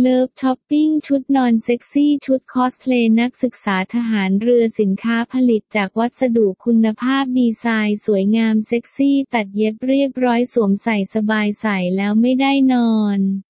Love shopping ชุดนอนเซ็กซี่ชุดคอสเพลย์นักศึกษาทหารเรือสินค้าผลิตจากวัสดุคุณภาพดีไซน์สวยงามเซ็กซี่ตัดเย็บเรียบร้อยสวมใส่สบายใส่แล้วไม่ได้นอน